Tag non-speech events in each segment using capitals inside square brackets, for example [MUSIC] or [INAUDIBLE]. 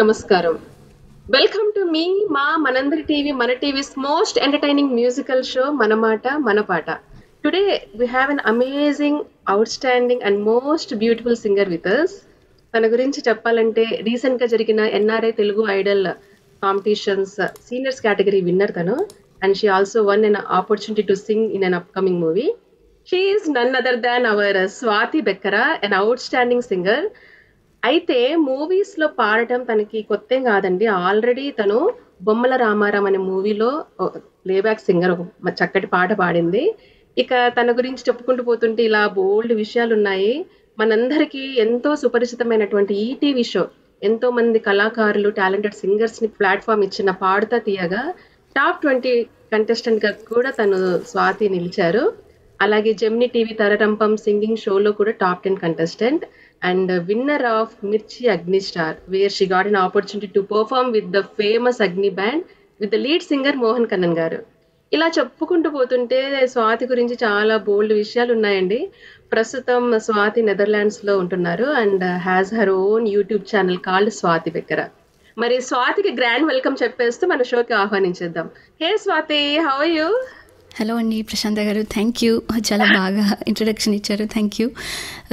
నమస్కారం. Welcome to me మా మనందరి టీవీ మన TV's most entertaining musical show మన మాట మన పాట. Today we have an amazing outstanding and most beautiful singer with us తన గురించి చెప్పాలంటే రీసెంట్గా జరిగిన NRI Telugu idol competitions seniors category winner తను. And she also won an opportunity to sing in an upcoming movie she is none other than our Swathi Bekkara an outstanding singer అయితే మూవీస్లో పాడటం తనకి కొత్త కాదండి. ఆల్రెడీ తను బొమ్మల రామారాం అనే మూవీలో ప్లేబ్యాక్ సింగర్ ఒక చక్కటి పాట పాడింది. ఇక తన గురించి చెప్పుకుంటూ పోతుంటే ఇలా బోల్డ్ విషయాలు ఉన్నాయి మనందరికీ ఎంతో సుపరిచితమైనటువంటి ఈ టీవీ షో ఎంతో మంది కళాకారులు టాలెంటెడ్ సింగర్స్ని ప్లాట్ఫామ్ ఇచ్చిన పాడుతా తీయగా టాప్ ట్వంటీ కంటెస్టెంట్గా కూడా తను స్వాతి నిలిచారు. అలాగే జెమ్ని టీవీ తరరంపం సింగింగ్ షోలో కూడా top ten contestant and winner of Mirchi Agni star where she got an opportunity to perform with the famous Agni band with the lead singer Mohan Kannan garu. ఇలా చెప్పుకుంటూ పోతుంటే స్వాతి గురించి చాలా బోల్డ్ విషయాలు ఉన్నాయండి. ప్రస్తుతం స్వాతి నెదర్లాండ్స్లో ఉంటున్నారు and has her own YouTube channel called Swathi Bekkara మరి స్వాతికి గ్రాండ్ వెల్కమ్ చెప్పేస్తూ మన షోకి ఆహ్వానించేద్దాం. Hey Swathi how you hello అండి ప్రశాంత గారు థ్యాంక్ యూ చాలా బాగా ఇంట్రడక్షన్ ఇచ్చారు. థ్యాంక్ యూ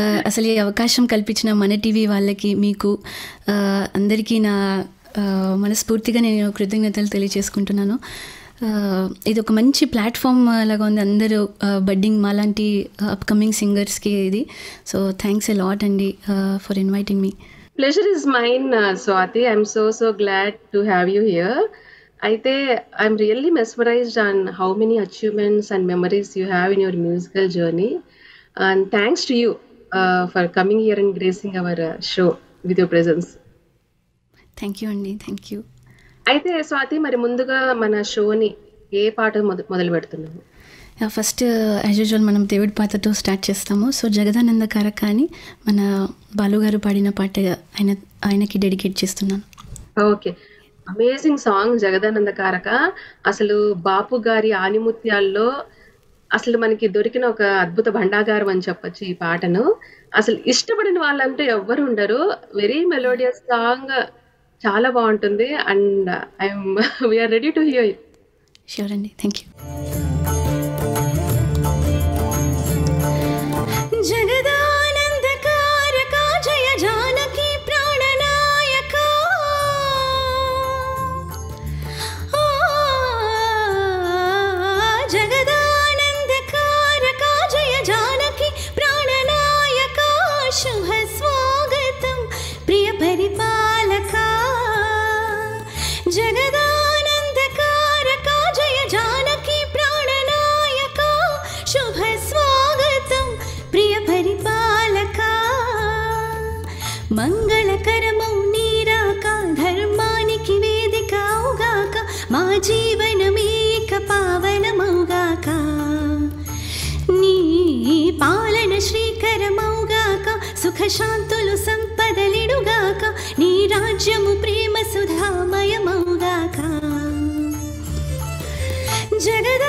uh, అసలు ఈ అవకాశం కల్పించిన మన టీవీ వాళ్ళకి మీకు uh, అందరికీ నా uh, మనస్ఫూర్తిగా నేను కృతజ్ఞతలు తెలియజేసుకుంటున్నాను. ఇది ఒక మంచి ప్లాట్ఫామ్ లాగా ఉంది. అందరూ బడ్డింగ్ మాలాంటి అప్కమింగ్ సింగర్స్కి ఇది. సో థ్యాంక్స్ ఎ లాట్ అండి for inviting me pleasure is mine Swathi I'm so so glad to have you here అయితే I'm really mesmerized on how many achievements and memories you have in your musical journey and thanks to you for coming here and gracing our show with your presence thank you అండి thank you అయితే స్వాతి మరి ముందుగా మన షోని ఏ పాట మొద మొదలు పెడుతున్నాము ఫస్ట్ యాజ్ యూజువల్ మనం దేవుడి పాటతో స్టార్ట్ చేస్తాము. సో జగదానంద కారక అని మన బాలుగారు పాడిన పాట ఆయన ఆయనకి డెడికేట్ చేస్తున్నాను. ఓకే. అమేజింగ్ సాంగ్ జగదానంద కారక అసలు బాపు గారి ఆనిముత్యాల్లో అసలు మనకి దొరికిన ఒక అద్భుత భండాగారం అని చెప్పొచ్చు ఈ పాటను. అసలు ఇష్టపడిన వాళ్ళంటే ఎవ్వరు ఉండరు. వెరీ మెలోడియస్ సాంగ్ చాలా బాగుంటుంది. And I'm we're ready to hear sure అండి. థ్యాంక్ యూ మంగళకరమౌ నీరాక ధర్మానికి వేదిక అవుగాక మా జీవనమేక పావనమౌగాక. నీ పాలన శ్రీకరమౌగాక సుఖశాంతులు సంపదలిడుగాక నీ రాజ్యము ప్రేమ సుధామయమౌగాక. జగద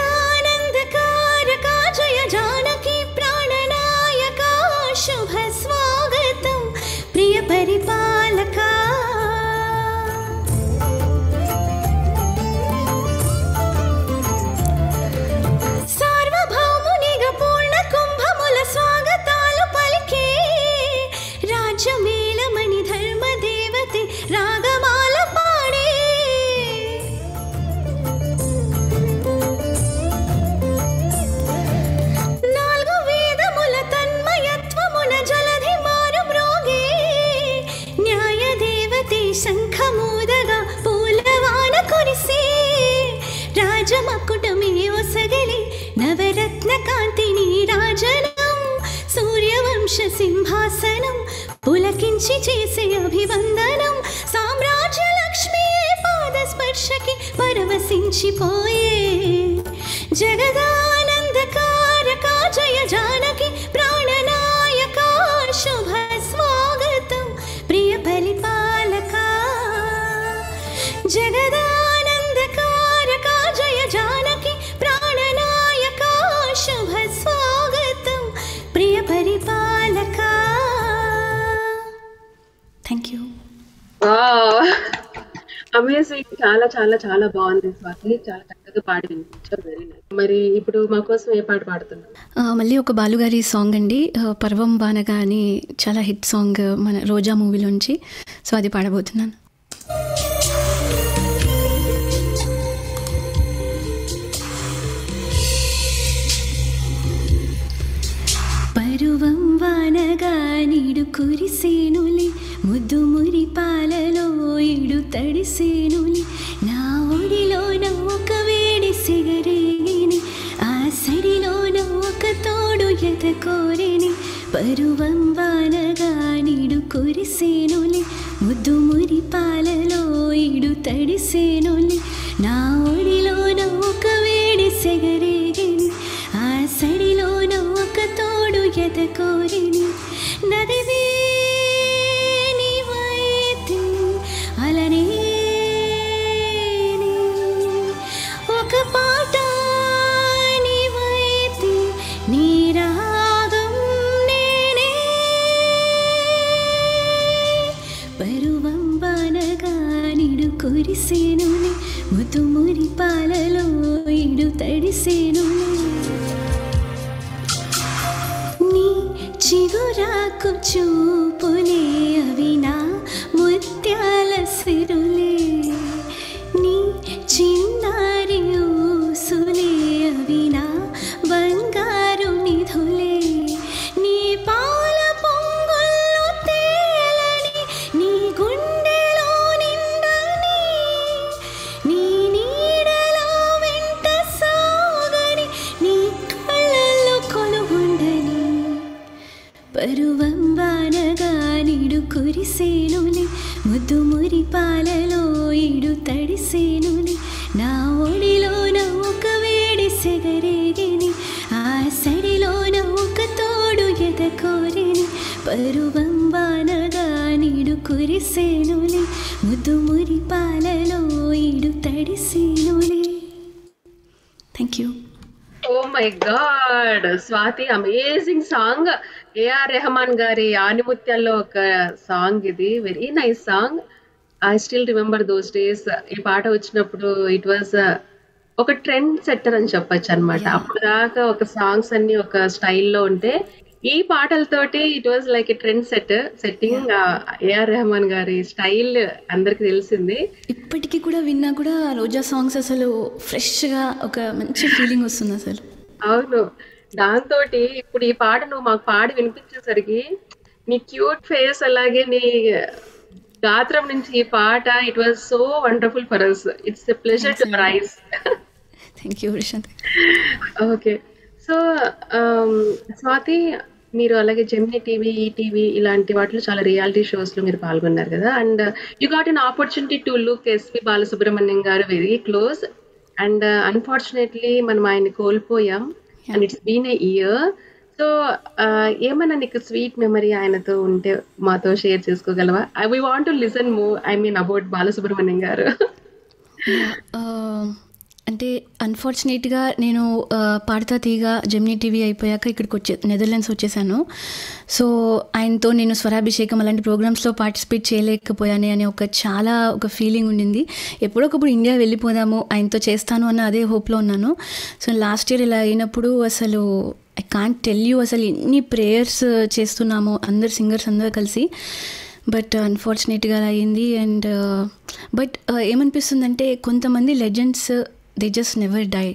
జగదానందకారక జయ జానకి ప్రాణనాయక శుభ స్వాగతం ప్రియ పరిపాలక. థ్యాంక్ యూ అమేజింగ్ చాలా చాలా చాలా బాగుంది స్వాతి. చాలా చక్కగా పాడి వెరీ నైస్ మరి ఇప్పుడు మా కోసం ఏ పాట పాడుతున్నావు? ఆ, మళ్ళీ ఒక బాలుగారి సాంగ్ అండి. పర్వం బానగా అని చాలా హిట్ సాంగ్ మన రోజా మూవీలోంచి సో అది పాడబోతున్నాను. నీడు కురిసేనులి ముద్దు మురి పాలలో ఇడు తడిసేనులి. నా ఒడిలోన ఒక వేడి సిగరేని ఆ సడిలోన ఒక తోడు ఎత కోరిని పరువం వానగా నీడు కురిసేనులి ముద్దు మురి పాలలో ఇడు తడిసేనులి. నా ఒడిలోన ఒక कुचपुने अविना కురిసేనులి ముద్దు మురి పాలలో ఇడు తడిసేనులి. Thank you oh my god Swathi amazing song A R Rahman garu ఆనిముత్యాల్లో ఒక సాంగ్ ఇది very nice song I still remember those days ఈ పాట వచ్చినప్పుడు ఇట్ వాజ్ ఒక ట్రెండ్ సెట్టర్ అని చెప్పొచ్చు అనమాట అప్పుడు దాకా ఒక సాంగ్స్ అన్ని ఒక స్టైల్లో ఉంటే ఈ పాటలతోటి it was like trend set setting A R Rahman garu style అందరికి తెలిసింది. ఇప్పటికీ కూడా విన్నా కూడా రోజా సాంగ్స్ అసలు ఫ్రెష్గా ఒక మంచి ఫీలింగ్ వస్తుంది అసలు. అవును. దాంతో ఇప్పుడు ఈ పాట నువ్వు మాకు పాడి వినిపించేసరికి నీ క్యూట్ ఫేస్ అలాగే నీ గాత్రం నుంచి ఈ పాట it was so wonderful for us it's a pleasure to rise thank you okay so Swathi మీరు అలాగే జెమిని టీవీ ఈటీవీ ఇలాంటి వాటిలో చాలా రియాలిటీ షోస్లో మీరు పాల్గొన్నారు కదా. And you got an opportunity to look S P Balasubrahmanyam garu very close and unfortunately మనం ఆయన్ని కోల్పోయాం. And it's been a year so ఏమన్నా నీకు స్వీట్ మెమరీ ఆయనతో ఉంటే మాతో share చేసుకోగలవా? I we want to listen more I mean about Balasubrahmanyam garu. అంటే అన్ఫార్చునేట్గా నేను పాడతా తీగ జెమినీ టీవీ అయిపోయాక ఇక్కడికి వచ్చే నెదర్లాండ్స్ వచ్చేసాను. సో ఆయనతో నేను స్వరాభిషేకం అలాంటి ప్రోగ్రామ్స్లో పార్టిసిపేట్ చేయలేకపోయానే అనే ఒక చాలా ఒక ఫీలింగ్ ఉండింది. ఎప్పుడొకప్పుడు ఇండియా వెళ్ళిపోదాము ఆయనతో చేస్తాను అన్న అదే హోప్లో ఉన్నాను. సో లాస్ట్ ఇయర్ ఇలా అయినప్పుడు అసలు ఐ కాంట్ టెల్ యూ అసలు ఎన్ని ప్రేయర్స్ చేస్తున్నాము అందరు సింగర్స్ అందరూ కలిసి. బట్ అన్ఫార్చునేట్గా అయింది అండ్ బట్ uh, uh, ఏమనిపిస్తుందంటే కొంతమంది legends they just never die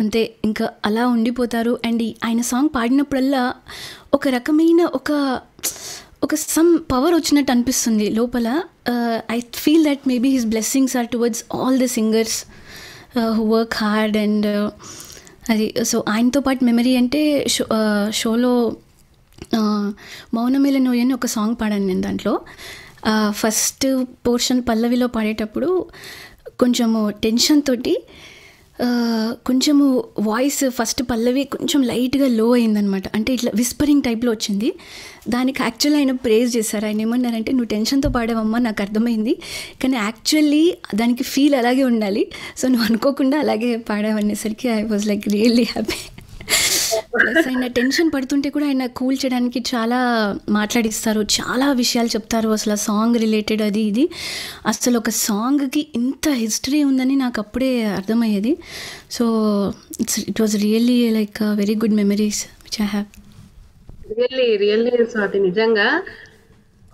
అంతే ఇంకా అలా ఉండిపోతారు. అండ్ ఆయన సాంగ్ పాడినప్పుడల్లా ఒక రకమైన ఒక ఒక సమ్ పవర్ వచ్చినట్టు అనిపిస్తుంది. లోపల I feel that maybe his blessings are towards all the singers who work hard and అది సో ఆయనతో పాటు మెమరీ అంటే షో uh, షోలో uh, మౌనమేల నోయ్ అని ఒక సాంగ్ పాడాను నేను దాంట్లో. Uh, ఫస్ట్ పోర్షన్ పల్లవిలో పాడేటప్పుడు కొంచెము టెన్షన్ తోటి కొంచెము వాయిస్ ఫస్ట్ పల్లవి కొంచెం లైట్గా లో అయిందనమాట అంటే ఇట్లా విస్పరింగ్ టైప్లో వచ్చింది. దానికి యాక్చువల్ ఆయన ప్రేజ్ చేశారు. ఆయన ఏమన్నారంటే నువ్వు టెన్షన్తో పాడావమ్మా నాకు అర్థమైంది. కానీ యాక్చువల్లీ దానికి ఫీల్ అలాగే ఉండాలి. సో నువ్వు అనుకోకుండా అలాగే పాడావనేసరికి I was like really happy plus ఆయన టెన్షన్ పడుతుంటే కూడా ఆయన కూల్ చేయడానికి చాలా మాట్లాడిస్తారు. చాలా విషయాలు చెప్తారు. అసలు సాంగ్ రిలేటెడ్ అది ఇది. అసలు ఒక సాంగ్కి ఇంత హిస్టరీ ఉందని నాకు అప్పుడే అర్థమయ్యేది. So it's it was really like very good memories which I have really really Swathi నిజంగా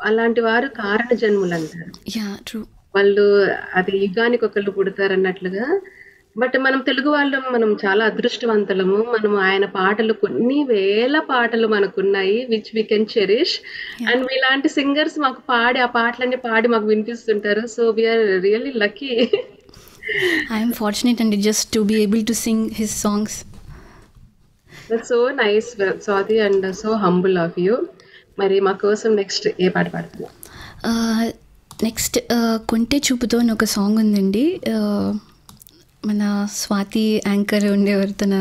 అలాంటి వారు కారణ జన్ములు అంటారు యా ట్రూ వాళ్ళు అది యుగానికి ఒకళ్ళు పుడతారు అన్నట్లుగా బట్ మనం తెలుగు వాళ్ళం మనం చాలా అదృష్టవంతులము. మనం ఆయన పాటలు కొన్ని వేల పాటలు మనకున్నాయి which we can cherish and మీలాంటి సింగర్స్ మాకు పాడి ఆ పాటలన్నీ పాడి మాకు వినిపిస్తుంటారు. So we're really lucky I'm fortunate అండి just to be able to sing his songs so nice Swathi and so humble of you మరి మా కోసం నెక్స్ట్ ఏ పాట పాడుతున్నాం నెక్స్ట్ కొంటే చూపుతో అని ఒక సాంగ్ ఉందండి. Uh, మన స్వాతి యాంకర్ ఉండేవారు తన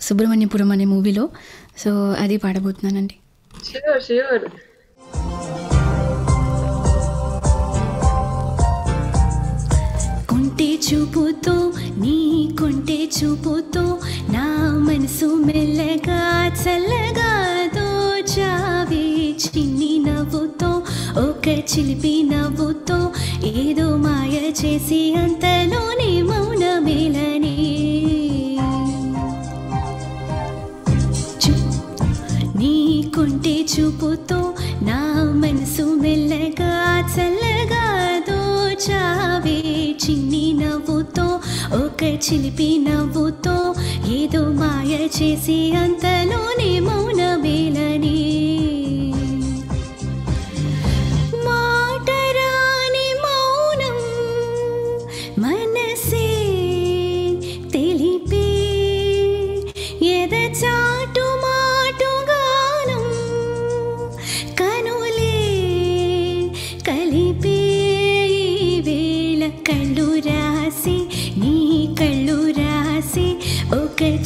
సుబ్రహ్మణ్యపురం అనే మూవీలో. సో అది పాడబోతున్నానండి. ష్యూర్ ష్యూర్ కొంటే చూపుతో నీ కొంటే చూపుతో నా మనసు మెల్లగా చల్లగా దోచావే చిన్ని నవ్వుతో ఒక చిలిపి నవ్వుతో ఏదో మాయ చేసి అంతలోనే మౌన మేలనే చూ- నీ కొంటే చూపుతో నా మనసు మెల్లగా చల్లగా దోచావే చిన్ని నవ్వుతో ఒక చిలిపి నవ్వుతో ఏదో మాయ చేసి అంతలోనే మౌన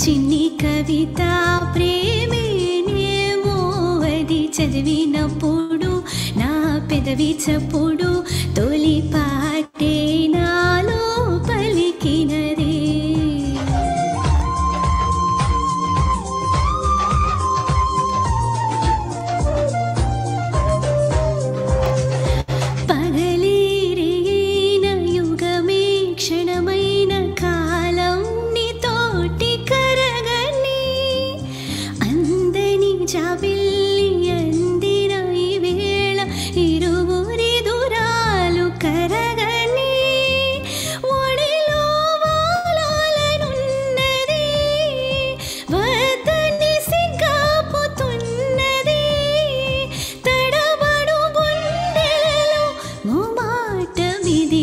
చిన్ని కవిత ప్రేమేనేమో అది చదివినప్పుడు నా పెదవి చప్పుడు తో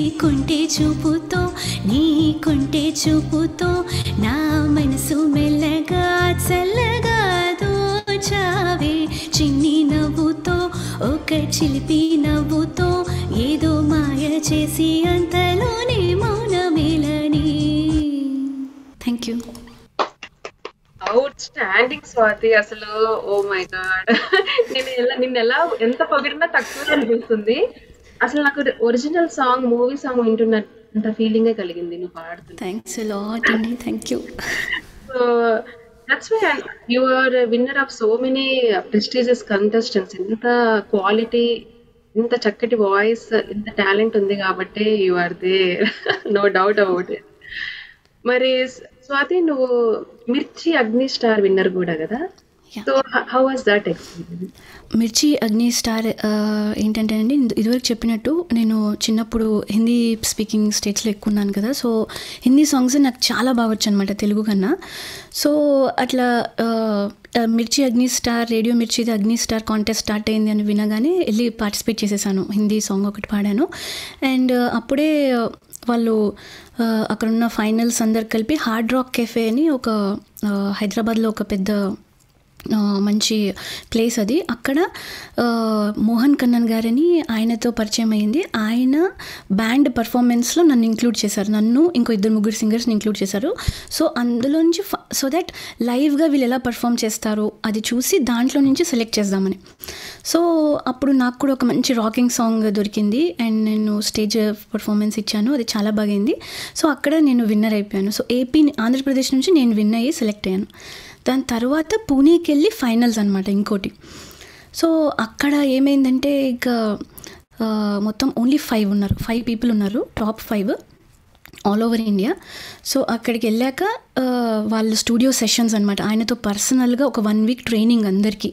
కొంటే చూపుతో నీ కొంటే చూపుతో నా మనసు మెల్లగా చల్లగా దోచావే. చిన్ని నవ్వుతో ఒక చిలిపి నవ్వుతో ఏదో మాయ చేసి అంతలోనే మౌన మేలని thank you outstanding Swathi. అసలు ఓ మై గాడ్ నేను ఎలా నిన్న ఎలా ఎంత పొగిడినా తక్కువ అనిపిస్తుంది. అసలు నాకు ఒరిజినల్ సాంగ్ మూవీ సాంగ్ వింటున్నంత ఫీలింగే కలిగింది. నువ్వు పాడుతున్నా థ్యాంక్స్ లాట్ అండి thank you so that's why you are winner of so many prestigious contestants ఇంత క్వాలిటీ ఇంత చక్కటి వాయిస్ ఇంత టాలెంట్ ఉంది కాబట్టి you are they no doubt about it మరి స్వాతి నువ్వు మిర్చి అగ్ని స్టార్ విన్నర్ కూడా కదా? Yeah. So how was that experience Mirchi Agni star ఏంటంటే అండి ఇంద- ఇదివరకు చెప్పినట్టు నేను చిన్నప్పుడు హిందీ స్పీకింగ్ స్టేట్స్లో ఎక్కువ ఉన్నాను కదా సో హిందీ సాంగ్స్ నాకు చాలా బాగా వచ్చు అనమాట తెలుగు కన్నా. సో అట్లా మిర్చి అగ్ని స్టార్ రేడియో మిర్చిది అగ్ని స్టార్ కాంటెస్ట్ స్టార్ట్ అయింది అని వినగానే వెళ్ళి పార్టిసిపేట్ చేసేసాను హిందీ సాంగ్ ఒకటి పాడాను. అండ్ అప్పుడే వాళ్ళు అక్కడున్న ఫైనల్స్ అందరు కలిపి హార్డ్ రాక్ కెఫే అని ఒక హైదరాబాద్లో ఒక పెద్ద మంచి ప్లేస్ అది. అక్కడ మోహన్ కన్నన్ గారని ఆయనతో పరిచయం అయింది. ఆయన బ్యాండ్ పర్ఫార్మెన్స్లో నన్ను ఇంక్లూడ్ చేశారు. నన్ను ఇంకో ఇద్దరు ముగ్గురు సింగర్స్ని ఇంక్లూడ్ చేశారు. సో అందులోంచి సో దట్ లైవ్గా వీళ్ళు ఎలా పర్ఫామ్ చేస్తారో అది చూసి దాంట్లో నుంచి సెలెక్ట్ చేద్దామని. సో అప్పుడు నాకు కూడా ఒక మంచి రాకింగ్ సాంగ్ దొరికింది. అండ్ నేను స్టేజ్ పర్ఫార్మెన్స్ ఇచ్చాను. అది చాలా బాగైంది. సో అక్కడ నేను విన్నర్ అయిపోయాను. సో ఏపీ ఆంధ్రప్రదేశ్ నుంచి నేను విన్ అయ్యి సెలెక్ట్ అయ్యాను. దాని తర్వాత పూణేకి వెళ్ళి ఫైనల్స్ అనమాట ఇంకోటి. సో అక్కడ ఏమైందంటే ఇక మొత్తం ఓన్లీ ఫైవ్ ఉన్నారు. ఫైవ్ పీపుల్ ఉన్నారు. Top five all over India. So అక్కడికి వెళ్ళాక వాళ్ళ స్టూడియో సెషన్స్ అనమాట ఆయనతో పర్సనల్గా ఒక వన్ వీక్ ట్రైనింగ్ అందరికీ.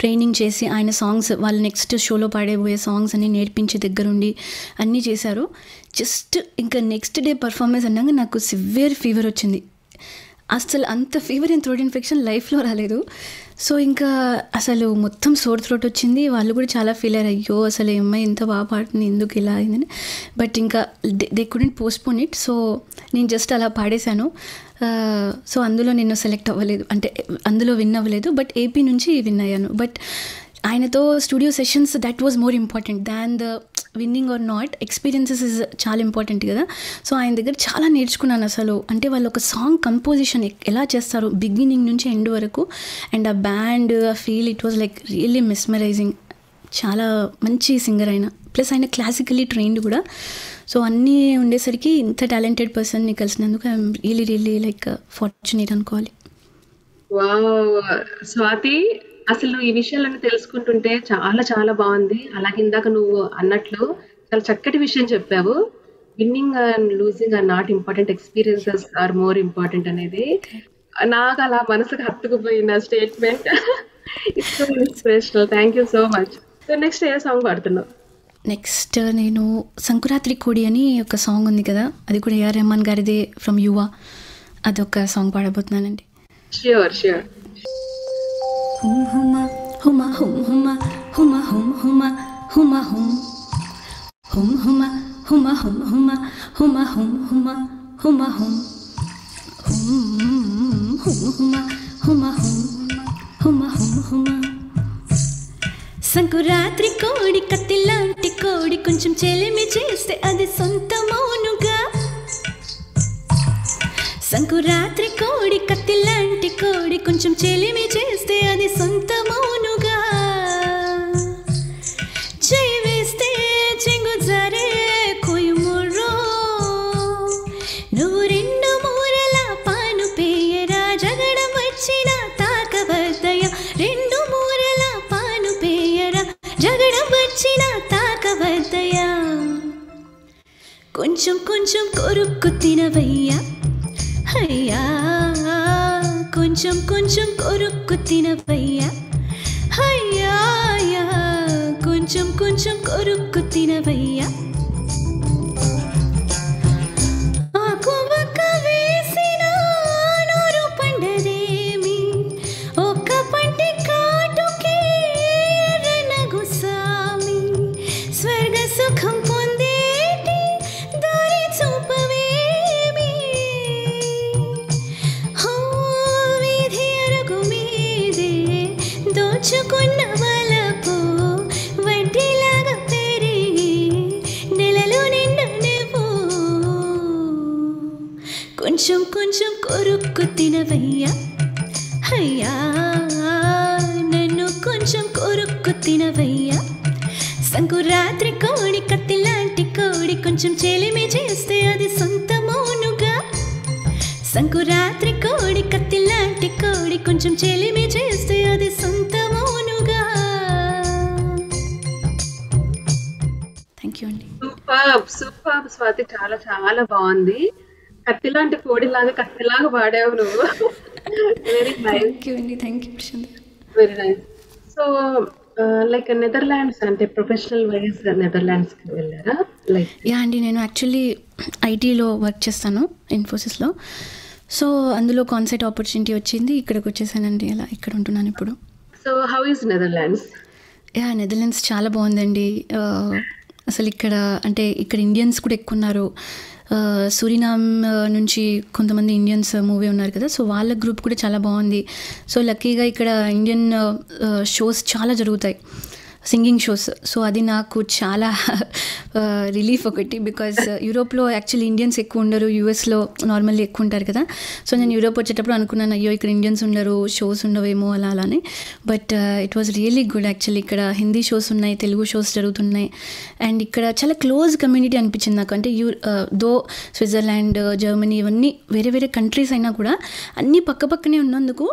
ట్రైనింగ్ చేసి ఆయన సాంగ్స్ వాళ్ళు నెక్స్ట్ షోలో పాడేబోయే సాంగ్స్ అన్నీ నేర్పించి దగ్గరుండి అన్నీ చేశారు. జస్ట్ ఇంకా నెక్స్ట్ డే పర్ఫార్మెన్స్ అన్నాక నాకు సివియర్ ఫీవర్ వచ్చింది. అసలు అంత ఫీవర్ అండ్ థ్రోట్ ఇన్ఫెక్షన్ లైఫ్లో రాలేదు. సో ఇంకా అసలు మొత్తం సోర్ థ్రోట్ వచ్చింది. వాళ్ళు కూడా చాలా ఫీల్ అయ్యారు. అయ్యో అసలు ఏమై అమ్మాయి ఎంత బాగా పాడుతుంది ఎందుకు ఇలా అయిందని. బట్ ఇంకా they couldn't postpone it so నేను జస్ట్ అలా పాడేశాను. సో అందులో నేను సెలెక్ట్ అవ్వలేదు. అంటే అందులో విన్ అవ్వలేదు. బట్ ఏపీ నుంచి విన్ అయ్యాను. బట్ ఆయనతో studio sessions that was more important than the winning or not experiences is చాలా ఇంపార్టెంట్ కదా. సో ఆయన దగ్గర చాలా నేర్చుకున్నాను అసలు. అంటే వాళ్ళు ఒక సాంగ్ కంపోజిషన్ ఎలా చేస్తారు బిగినింగ్ నుంచి ఎండ్ వరకు. అండ్ ఆ బ్యాండ్ ఆ feel it was like really mesmerizing చాలా మంచి సింగర్ ఆయన. ప్లస్ ఆయన క్లాసికలీ ట్రైన్డ్ కూడా. సో అన్నీ ఉండేసరికి ఇంత టాలెంటెడ్ పర్సన్ని కలిసినందుకు I'm really really like fortunate అనుకోవాలి. వావ్ స్వాతి అసలు ఈ విషయాలన్నీ తెలుసుకుంటుంటే చాలా చాలా బాగుంది. అలాగే ఇందాక నువ్వు అన్నట్లు చాలా చక్కటి విషయం చెప్పావు. Winning and losing are not important experiences are more important అనేది. నాకు అలా మనసుకు హత్తుకుపోయిన statement. It's inspirational thank you so much so next a song పాడుతున్నావు? Next నేను సంకురాత్రి కోడి అని ఒక సాంగ్ ఉంది కదా. అది కూడా ఏఆర్ రెహమాన్ గారిదే ఫ్రమ్ యువ అదొక సాంగ్ పాడబోతున్నానండి. ష్యూర్ ష్యూర్ హుమ్ హుమ హుమ హుమ్ హుమ హుమ హుమ్ హుమ హుమ హుమ్ హుమ్ హుమ హుమ హుమ్ హుమ హుమ హుమ్ హుమ హుమ హుమ్ హుమ్ హుమ హుమ హుమ్ హుమ హుమ సంకురాత్రి కోడి కత్తిలాంటి కోడి కొంచెం చెలిమి చేస్తే అది సొంతమౌనుగా. సంకురాత్రి కోడి కత్తిలాంటి కోడి కొంచెం చెలిమి చాలా చాలా బాగుంది. కత్తిలాంటి కోడిలాగా కత్తిలాగా పాడావు నువ్వు. Very nice thank you very nice so like Netherlands అంటే ప్రొఫెషనల్ వైజ్ నెదర్లాండ్స్కి వెళ్ళారా? లైక్ యా అండి నేను యాక్చువల్లీ ఐటీలో వర్క్ చేస్తాను ఇన్ఫోసిస్లో సో అందులో కాన్సెప్ట్ ఆపర్చునిటీ వచ్చింది ఇక్కడికి వచ్చేసానండి అలా ఇక్కడ ఉంటున్నాను ఇప్పుడు. So how is Netherlands yeah Netherlands చాలా బాగుందండి. ఆ, అసలు ఇక్కడ అంటే ఇక్కడ ఇండియన్స్ కూడా ఎక్కువ ఉన్నారు సూరినామ్ నుంచి కొంతమంది ఇండియన్స్ మూవీ ఉన్నారు కదా సో వాళ్ళ గ్రూప్ కూడా చాలా బాగుంది. సో లక్కీగా ఇక్కడ ఇండియన్ షోస్ చాలా జరుగుతాయి. Singing shows. సో అది నాకు చాలా రిలీఫ్ ఒకటి బికాజ్ యూరోప్లో యాక్చువల్లీ ఇండియన్స్ ఎక్కువ ఉండరు యూఎస్లో నార్మల్లీ ఎక్కువ ఉంటారు కదా. సో నేను యూరోప్ వచ్చేటప్పుడు అనుకున్నాను అయ్యో ఇక్కడ ఇండియన్స్ ఉండరు షోస్ ఉండవేమో అలా అలానే. But it was really good actually ఇక్కడ హిందీ షోస్ ఉన్నాయి తెలుగు షోస్ జరుగుతున్నాయి. అండ్ ఇక్కడ చాలా క్లోజ్ కమ్యూనిటీ అనిపించింది నాకు. అంటే యూ దో స్విట్జర్లాండ్ జర్మనీ ఇవన్నీ వేరే వేరే కంట్రీస్ అయినా కూడా అన్నీ పక్క పక్కనే ఉన్నందుకు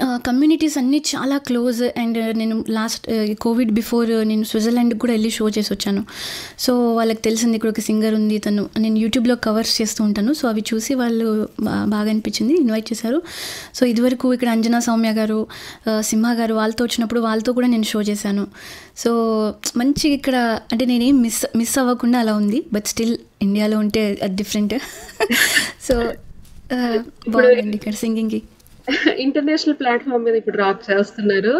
కమ్యూనిటీస్ అన్నీ చాలా క్లోజ్ అండ్ నేను లాస్ట్ కోవిడ్ బిఫోర్ నేను స్విట్జర్లాండ్కి కూడా వెళ్ళి షో చేసి వచ్చాను. సో వాళ్ళకి తెలిసింది ఇక్కడ ఒక సింగర్ ఉంది తను నేను యూట్యూబ్లో కవర్స్ చేస్తూ ఉంటాను. సో అవి చూసి వాళ్ళు బాగా అనిపించింది ఇన్వైట్ చేశారు. సో ఇదివరకు ఇక్కడ అంజనా సౌమ్య గారు సింహ గారు వాళ్ళతో వచ్చినప్పుడు వాళ్ళతో కూడా నేను షో చేశాను. సో మంచి ఇక్కడ అంటే నేనేం మిస్ మిస్ అవ్వకుండా అలా ఉంది బట్ స్టిల్ ఇండియాలో ఉంటే అది [LAUGHS] [LAUGHS] డిఫరెంట్ సో బాగుందండి ఇక్కడ సింగింగ్కి ఇంటర్నేషనల్ ప్లాట్ఫామ్ మీద ఇప్పుడు డ్రాప్ చేస్తున్నారు.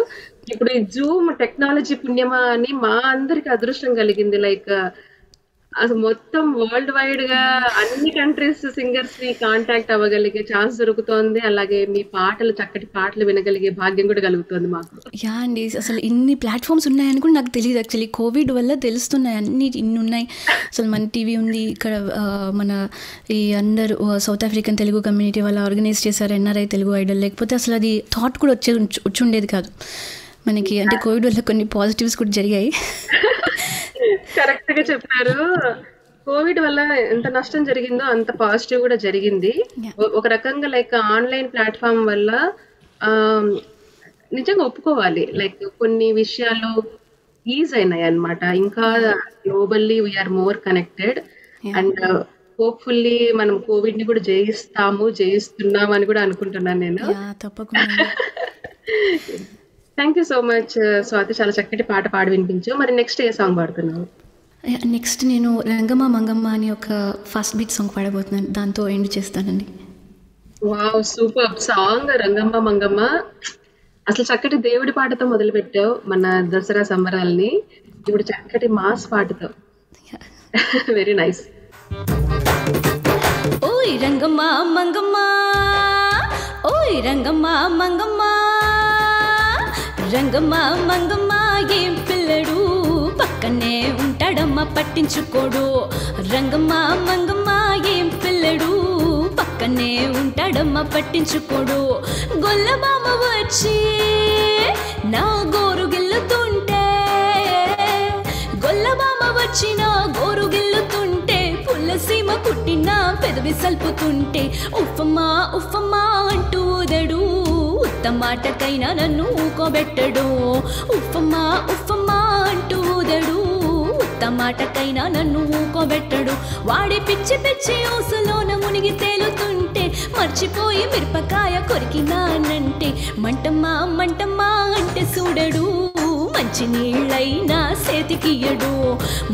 ఇప్పుడు ఈ జూమ్ టెక్నాలజీ పుణ్యమా అని మా అందరికి అదృష్టం కలిగింది. లైక్ అసలు మొత్తం వరల్డ్ వైడ్గా అన్ని కంట్రీస్ సింగర్స్ని కాంటాక్ట్ అవ్వగలిగే ఛాన్స్ దొరుకుతోంది. అలాగే మీ పాటలు చక్కటి పాటలు వినగలిగే భాగ్యం కూడా కలుగుతుంది మాకు. యా అండి అసలు ఇన్ని ప్లాట్ఫామ్స్ ఉన్నాయని కూడా నాకు తెలియదు యాక్చువల్లీ కోవిడ్ వల్ల తెలుస్తున్నాయి అన్ని ఇన్ని ఉన్నాయి. అసలు మన టీవీ ఉంది ఇక్కడ మన ఈ అందరు సౌత్ ఆఫ్రికన్ తెలుగు కమ్యూనిటీ వాళ్ళు ఆర్గనైజ్ చేశారు ఎన్ఆర్ఐ తెలుగు ఐడల్ లేకపోతే అసలు అది థాట్ కూడా వచ్చే వచ్చి ఉండేది కాదు. మనకి అంటే కోవిడ్ వల్ల కొన్ని పాజిటివ్స్ కూడా జరిగాయి. [LAUGHS] కరెక్ట్గా చెప్పారు. కోవిడ్ వల్ల ఎంత నష్టం జరిగిందో అంత పాజిటివ్ కూడా జరిగింది. ఒక రకంగా లైక్ ఆన్లైన్ ప్లాట్ఫామ్ వల్ల నిజంగా ఒప్పుకోవాలి. లైక్ కొన్ని విషయాలు ఈజ్ అయినాయి అన్నమాట. ఇంకా globally we're more connected. And hopefully మనం కోవిడ్ని కూడా జయిస్తాము జయిస్తున్నాము అని కూడా అనుకుంటున్నాను నేను. తప్పకుండా. [LAUGHS] Thank you so much Swathi. చాలా చక్కటి పాట పాడి వినిపించు మరి నెక్స్ట్ ఏ సాంగ్ పాడుతున్నావు? నెక్స్ట్ నేను రంగమ్మ మంగమ్మ అని ఒక ఫస్ట్ బీట్ సాంగ్ పాడబోతున్నాను. దాంతో ఎండ్ చేస్తానండి. వావ్ సూపర్ సాంగ్ రంగమ్మ మంగమ్మ. అసలు చక్కటి దేవుడి పాటతో మొదలు పెట్టావు మన దసరా సంబరాల్ని. ఇప్పుడు చక్కటి మాస్ పాటతో. వెరీ నైస్ ఓయ్ రంగమ్మ మంగమ్మ. ఓయ్ రంగమ్మ మంగమ్మ. రంగమ్మ మంగమ్మ ఏం పిల్లడు? పక్కనే ఉంటాడమ్మ పట్టించుకోడు. రంగమ్మ మంగమ్మ ఏం పిల్లడు? పక్కనే ఉంటాడమ్మ పట్టించుకోడు. గొల్లబామ వచ్చి నా గోరు గిల్లుతుంటే గొల్లబామ వచ్చిన గోరు గిల్లుతుంటే పుల్లసీమ పుట్టిన పెదవి సల్పుతుంటే ఉఫమా ఉఫమా అంటూ ఉదడు ఉత్త మాటకైనా నన్ను ఊకోబెట్టడు. ఉఫమ్మా ఉఫమ్మా అంటూ ఊదడు. ఉత్త మాటకైనా నన్ను ఊకోబెట్టడు. వాడి పిచ్చి పిచ్చి ఊసలోన మునిగి తేలుతుంటే మర్చిపోయి మిరపకాయ కొరికినానంటే మంటమ్మా మంటమ్మా అంటే చూడడు మంచి నీళ్ళైనా సేతికియడు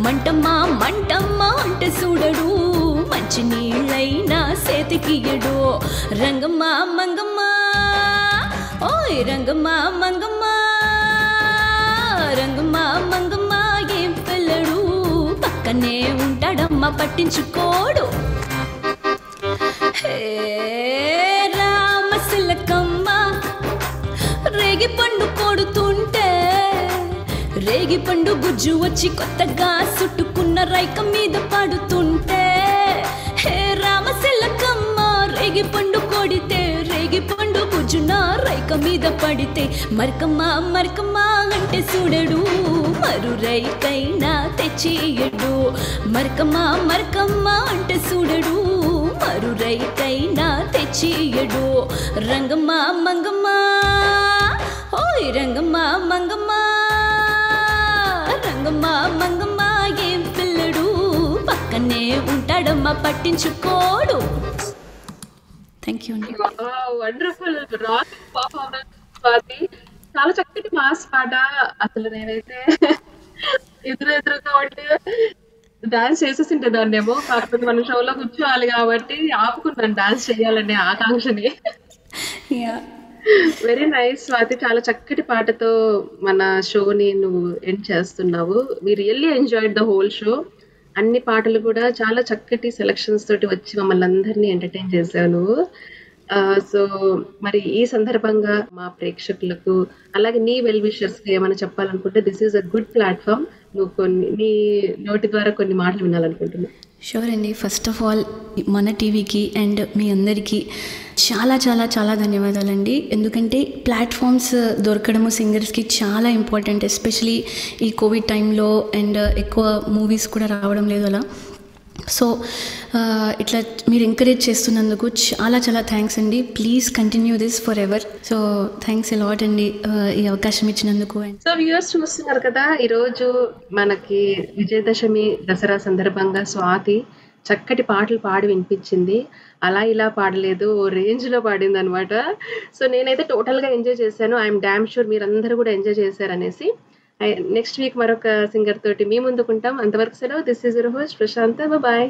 మంటమ్మా మంటమ్మా అంటే చూడడు మంచి నీళ్ళైనా సేతికియడు రంగమ్మ మంగమ్మ ఓయ్ రంగమ్మ మంగమ్మా రంగమ్మ మంగమ్మా ఏం పిల్లడు? పక్కనే ఉంటాడమ్మా పట్టించుకోడు. హే రామశిలకమ్మ రేగి పండు కొడుతుంటే రేగి పండు గుజ్జు వచ్చి కొత్తగా చుట్టుకున్న రైక మీద పడుతుంటే హే రామశిలకమ్మ రేగి పండు కొడితే మరక మీద పడితే మరకమ్మా మరకమ్మా అంటే చూడడు మరు రైకైనా తెచ్చియడు మరకమ్మా మరకమ్మా అంటే చూడడు మరు రైకైనా తెచ్చియడు రంగమ్మా మంగమ్మా ఓయ్ రంగమ్మా మంగమ్మా రంగమ్మా మంగమ్మా ఏం పిల్లడు. పక్కనే ఉంటాడమ్మా పట్టించుకోడు. థ్యాంక్ యూ అండి వండర్ఫుల్ రాక్ పర్ఫార్మెన్స్ స్వాతి చాలా చక్కటి మాస్ పాట అసలు నేనైతే ఎదురు ఎదురుగా ఉంటే డాన్స్ చేసేసింటే దాన్నేమో కాకపోతే మన షోలో కూర్చోవాలి కాబట్టి ఆపుకున్నాను డాన్స్ చేయాలనే ఆకాంక్షని. వెరీ నైస్ స్వాతి చాలా చక్కటి పాటతో మన షోని నువ్వు ఎండ్ చేస్తున్నావు. We really enjoyed the whole show అన్ని పాటలు కూడా చాలా చక్కటి సెలక్షన్స్ తోటి వచ్చి మమ్మల్ని అందరినీ ఎంటర్టైన్ చేశాను నువ్వు సో మరి ఈ సందర్భంగా మా ప్రేక్షకులకు అలాగే నీ వెల్ విషర్స్ ఏమైనా చెప్పాలనుకుంటే this is a good platform నువ్వు కొన్ని నీ నోటి ద్వారా కొన్ని మాటలు వినాలనుకుంటున్నాను షూర్ అండి. ఫస్ట్ ఆఫ్ ఆల్ మన టీవీకి అండ్ మీ అందరికీ చాలా చాలా చాలా ధన్యవాదాలండి. ఎందుకంటే ప్లాట్ఫామ్స్ దొరకడము సింగర్స్కి చాలా ఇంపార్టెంట్ ఎస్పెషలీ ఈ కోవిడ్ టైంలో అండ్ ఎక్కువ మూవీస్ కూడా రావడం లేదు అలా. సో ఇట్లా మీరు ఎంకరేజ్ చేస్తున్నందుకు చాలా చాలా థ్యాంక్స్ అండి. Please continue this forever so thanks lot అండి ఈ అవకాశం ఇచ్చినందుకు అండ్ సో వ్యూవర్స్ చూస్తున్నారు కదా ఈరోజు మనకి విజయదశమి దసరా సందర్భంగా స్వాతి చక్కటి పాటలు పాడి వినిపించింది. అలా ఇలా పాడలేదు ఓ రేంజ్లో పాడింది అనమాట సో నేనైతే టోటల్గా ఎంజాయ్ చేశాను. ఐఎమ్ డామ్ షూర్ మీరందరూ కూడా ఎంజాయ్ చేశారనేసి. నెక్స్ట్ వీక్ మరొక సింగర్ తోటి మీ ముందుకుంటాం. అంతవరకు సెలవు. This is host Prashanth bye